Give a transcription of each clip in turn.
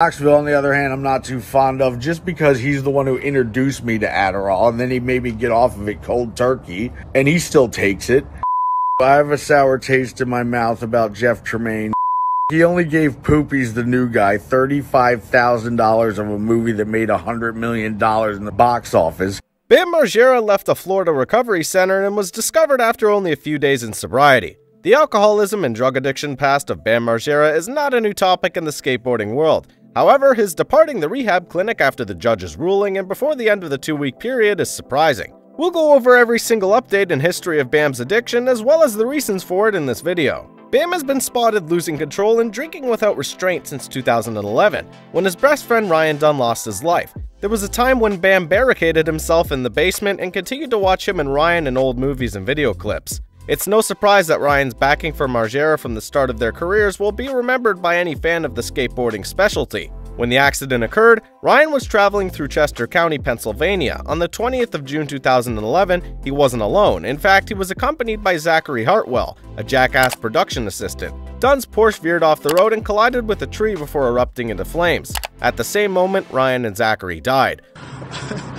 Knoxville, on the other hand, I'm not too fond of just because he's the one who introduced me to Adderall and then he made me get off of it cold turkey and he still takes it. I have a sour taste in my mouth about Jeff Tremaine. He only gave Poopies the new guy $35,000 of a movie that made $100 million in the box office. Bam Margera left a Florida recovery center and was discovered after only a few days in sobriety. The alcoholism and drug addiction past of Bam Margera is not a new topic in the skateboarding world. However, his departing the rehab clinic after the judge's ruling and before the end of the two-week period is surprising. We'll go over every single update and history of Bam's addiction as well as the reasons for it in this video. Bam has been spotted losing control and drinking without restraint since 2011, when his best friend Ryan Dunn lost his life. There was a time when Bam barricaded himself in the basement and continued to watch him and Ryan in old movies and video clips. It's no surprise that Ryan's backing for Margera from the start of their careers will be remembered by any fan of the skateboarding specialty. When the accident occurred, Ryan was traveling through Chester County, Pennsylvania. On the 20th of June 2011, he wasn't alone. In fact, he was accompanied by Zachary Hartwell, a Jackass production assistant. Dunn's Porsche veered off the road and collided with a tree before erupting into flames. At the same moment, Ryan and Zachary died.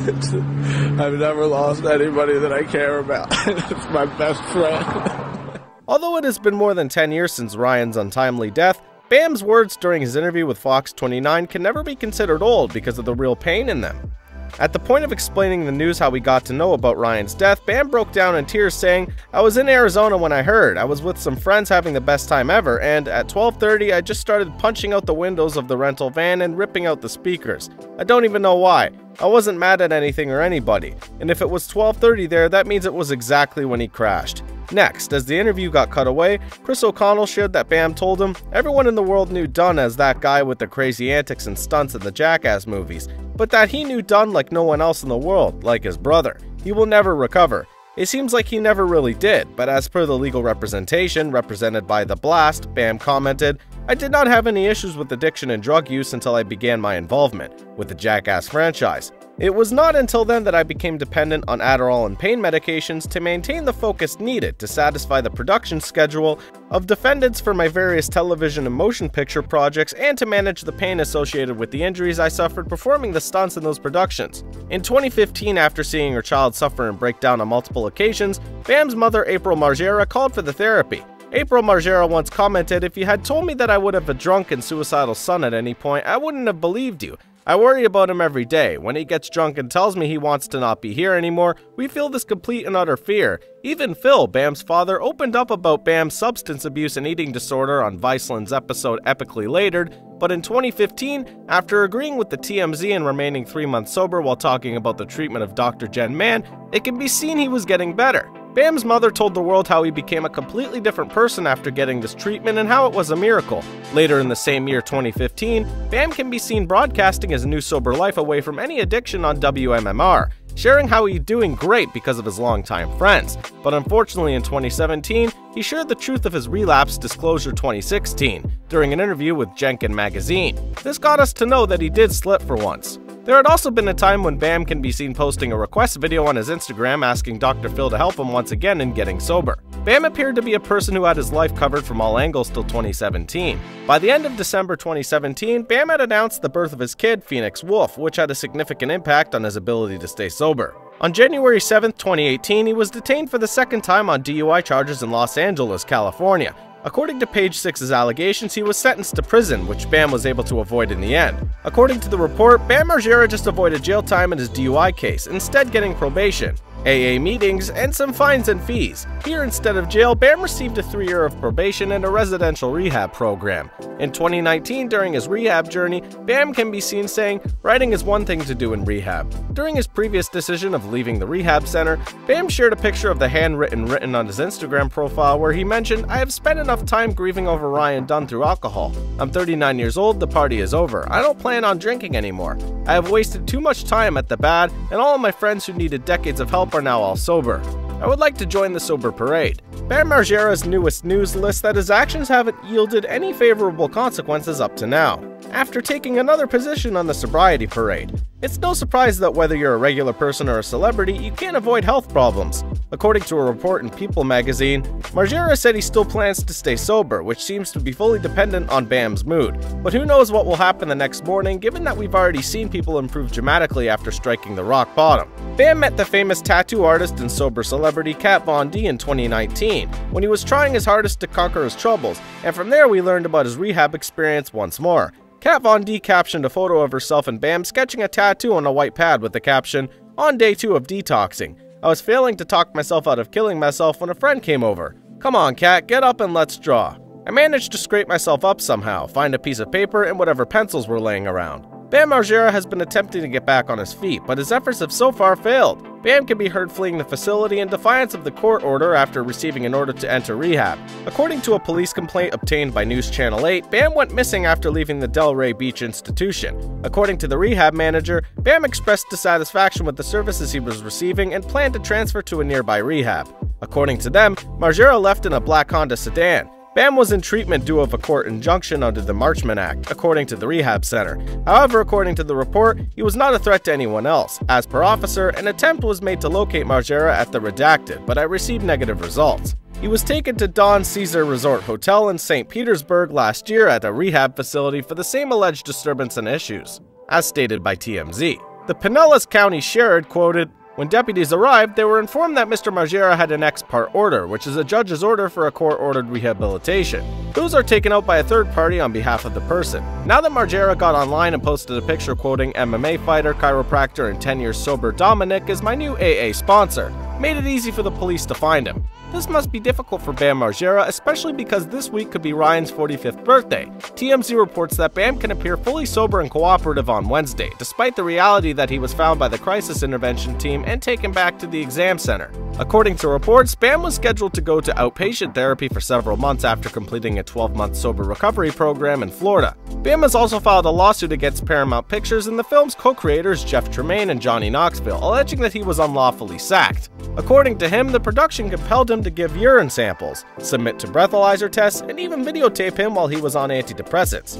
I've never lost anybody that I care about. my best friend. Although it has been more than 10 years since Ryan's untimely death, Bam's words during his interview with Fox 29 can never be considered old because of the real pain in them. At the point of explaining the news how we got to know about Ryan's death, Bam broke down in tears saying, I was in Arizona when I heard. I was with some friends having the best time ever, and at 12.30 I just started punching out the windows of the rental van and ripping out the speakers. I don't even know why. I wasn't mad at anything or anybody, and if it was 12.30 there, that means it was exactly when he crashed. Next, as the interview got cut away, Chris O'Connell shared that Bam told him everyone in the world knew Dunn as that guy with the crazy antics and stunts in the Jackass movies, but that he knew Dunn like no one else in the world, like his brother. He will never recover. It seems like he never really did, but as per the legal representation represented by The Blast, Bam commented, I did not have any issues with addiction and drug use until I began my involvement with the Jackass franchise. It was not until then that I became dependent on Adderall and pain medications to maintain the focus needed to satisfy the production schedule of defendants for my various television and motion picture projects and to manage the pain associated with the injuries I suffered performing the stunts in those productions. In 2015, after seeing her child suffer and break down on multiple occasions, Bam's mother April Margera called for the therapy. April Margera once commented, If you had told me that I would have a drunk and suicidal son at any point, I wouldn't have believed you. I worry about him every day. When he gets drunk and tells me he wants to not be here anymore, we feel this complete and utter fear. Even Phil, Bam's father, opened up about Bam's substance abuse and eating disorder on Viceland's episode Epicly Later'd, but in 2015, after agreeing with the TMZ and remaining three months sober while talking about the treatment of Dr. Jen Mann, it can be seen he was getting better. Bam's mother told the world how he became a completely different person after getting this treatment and how it was a miracle. Later in the same year, 2015, Bam can be seen broadcasting his new sober life away from any addiction on WMMR, sharing how he's doing great because of his longtime friends. But unfortunately, in 2017, he shared the truth of his relapse disclosure 2016 during an interview with Jenkem magazine. This got us to know that he did slip for once. There had also been a time when Bam can be seen posting a request video on his Instagram asking Dr. Phil to help him once again in getting sober. Bam appeared to be a person who had his life covered from all angles till 2017. By the end of December 2017, Bam had announced the birth of his kid, Phoenix Wolf, which had a significant impact on his ability to stay sober. On January 7, 2018, he was detained for the second time on DUI charges in Los Angeles, California, According to Page 6's allegations, he was sentenced to prison, which Bam was able to avoid in the end. According to the report, Bam Margera just avoided jail time in his DUI case, instead getting probation. AA meetings, and some fines and fees. Here, instead of jail, Bam received a three year of probation and a residential rehab program. In 2019, during his rehab journey, Bam can be seen saying, Writing is one thing to do in rehab. During his previous decision of leaving the rehab center, Bam shared a picture of the handwritten written on his Instagram profile where he mentioned, I have spent enough time grieving over Ryan Dunn through alcohol. I'm 39 years old, the party is over. I don't plan on drinking anymore. I have wasted too much time at the bad, and all of my friends who needed decades of help are now all sober. I would like to join the Sober Parade. Bam Margera's newest news lists that his actions haven't yielded any favorable consequences up to now. After taking another position on the Sobriety Parade, It's no surprise that whether you're a regular person or a celebrity, you can't avoid health problems. According to a report in People magazine, Margera said he still plans to stay sober, which seems to be fully dependent on Bam's mood. But who knows what will happen the next morning, given that we've already seen people improve dramatically after striking the rock bottom. Bam met the famous tattoo artist and sober celebrity Kat Von D in 2019, when he was trying his hardest to conquer his troubles, and from there we learned about his rehab experience once more. Kat Von D captioned a photo of herself and Bam sketching a tattoo on a white pad with the caption, On day two of detoxing. I was failing to talk myself out of killing myself when a friend came over. Come on, Kat, get up and let's draw. I managed to scrape myself up somehow, find a piece of paper and whatever pencils were laying around. Bam Margera has been attempting to get back on his feet, but his efforts have so far failed. Bam can be heard fleeing the facility in defiance of the court order after receiving an order to enter rehab. According to a police complaint obtained by News Channel 8, Bam went missing after leaving the Delray Beach institution. According to the rehab manager, Bam expressed dissatisfaction with the services he was receiving and planned to transfer to a nearby rehab. According to them, Margera left in a black Honda sedan. Bam was in treatment due of a court injunction under the Marchman Act, according to the rehab center. However, according to the report, he was not a threat to anyone else. As per officer, an attempt was made to locate Margera at the redacted, but I received negative results. He was taken to Don CeSar Resort Hotel in St. Petersburg last year at a rehab facility for the same alleged disturbance and issues, as stated by TMZ. The Pinellas County Sheriff quoted, when deputies arrived, they were informed that Mr. Margera had an ex parte order, which is a judge's order for a court ordered rehabilitation. Those are taken out by a third party on behalf of the person. Now that Margera got online and posted a picture quoting MMA fighter, chiropractor, and 10 years sober Dominic is my new AA sponsor, made it easy for the police to find him. This must be difficult for Bam Margera, especially because this week could be Ryan's 45th birthday. TMZ reports that Bam can appear fully sober and cooperative on Wednesday, despite the reality that he was found by the crisis intervention team and taken back to the exam center. According to reports, Bam was scheduled to go to outpatient therapy for several months after completing a 12 month sober recovery program in Florida. Bam has also filed a lawsuit against Paramount Pictures and the film's co creators Jeff Tremaine and Johnny Knoxville, alleging that he was unlawfully sacked. According to him, the production compelled him to give urine samples, submit to breathalyzer tests, and even videotape him while he was on antidepressants.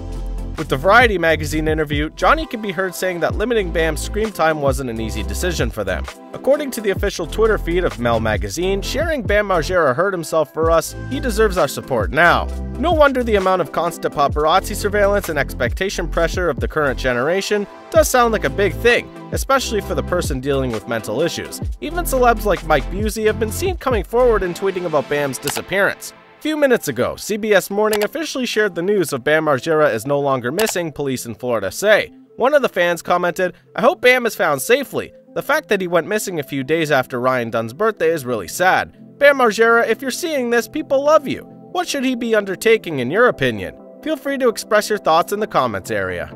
With the Variety magazine interview, Johnny can be heard saying that limiting Bam's screen time wasn't an easy decision for them. According to the official Twitter feed of Mel magazine, sharing Bam Margera hurt himself for us, he deserves our support now. No wonder the amount of constant paparazzi surveillance and expectation pressure of the current generation does sound like a big thing, especially for the person dealing with mental issues. Even celebs like Mike Busey have been seen coming forward and tweeting about Bam's disappearance. Few minutes ago, CBS Morning officially shared the news of Bam Margera is no longer missing, police in Florida say. One of the fans commented, I hope Bam is found safely. The fact that he went missing a few days after Ryan Dunn's birthday is really sad. Bam Margera, if you're seeing this, people love you. What should he be undertaking in your opinion? Feel free to express your thoughts in the comments area.